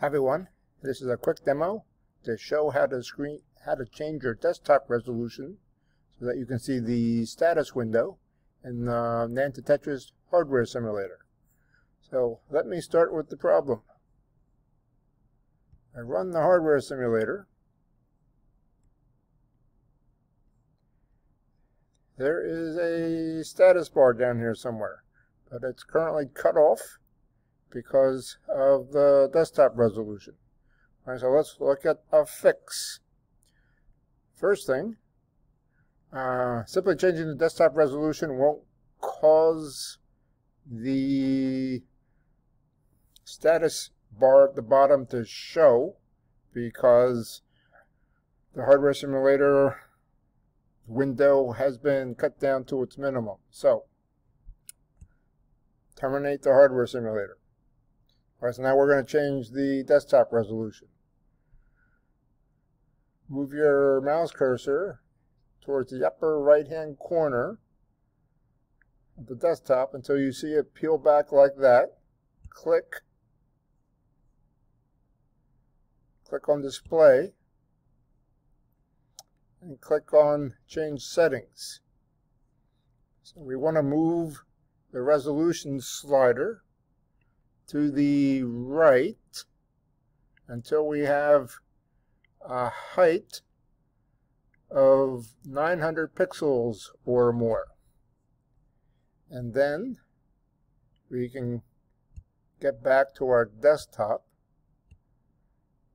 Hi everyone, this is a quick demo to show how to screen how to change your desktop resolution so that you can see the status window in the Nand2Tetris hardware simulator. So let me start with the problem. I run the hardware simulator. There is a status bar down here somewhere, but it's currently cut off because of the desktop resolution. All right, so let's look at a fix. First thing, uh, simply changing the desktop resolution won't cause the status bar at the bottom to show because the hardware simulator window has been cut down to its minimum. So, terminate the hardware simulator. All right, so now we're going to change the desktop resolution. Move your mouse cursor towards the upper right-hand corner of the desktop until you see it peel back like that. Click. Click on Display. And click on Change Settings. So we want to move the resolution slider to the right until we have a height of 900 pixels or more. And then we can get back to our desktop.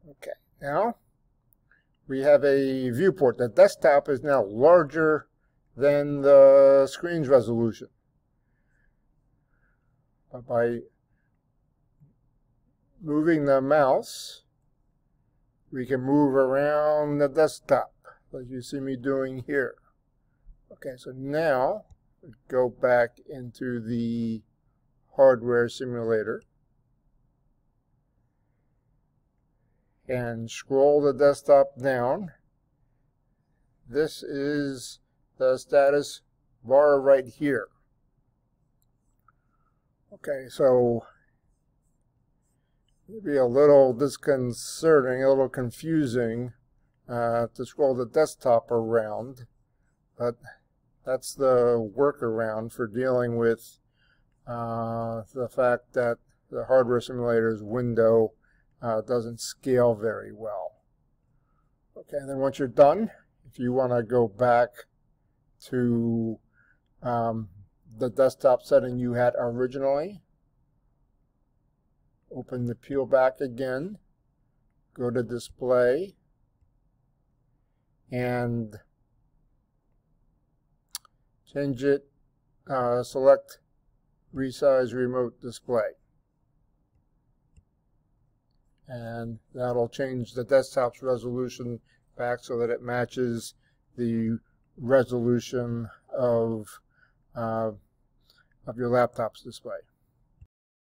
Okay, now we have a viewport. The desktop is now larger than the screen's resolution. But by moving the mouse, we can move around the desktop, like you see me doing here. Okay, so now go back into the hardware simulator and scroll the desktop down. This is the status bar right here. Okay, so maybe a little disconcerting, a little confusing uh, to scroll the desktop around, but that's the workaround for dealing with uh, the fact that the hardware simulator's window uh, doesn't scale very well. Okay, and then once you're done, if you want to go back to um, the desktop setting you had originally, Open the peel back again. Go to display. And change it. Uh, select resize remote display. And that'll change the desktop's resolution back so that it matches the resolution of, uh, of your laptop's display.